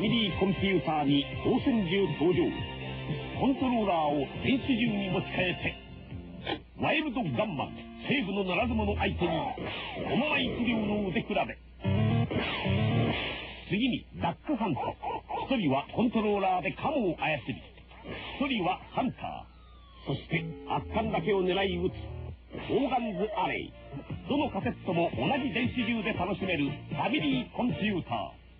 ミリーコンピューターに光線銃登場。コントローラーを電子銃に持ち替えてワイルドガンマン西部のならず者相手におままい不良の腕比べ。次にダックハント一人はコントローラーでカモを操り一人はハンター。そして圧巻だけを狙い撃つオーガンズアレイ。どのカセットも同じ電子銃で楽しめるファミリーコンピューター。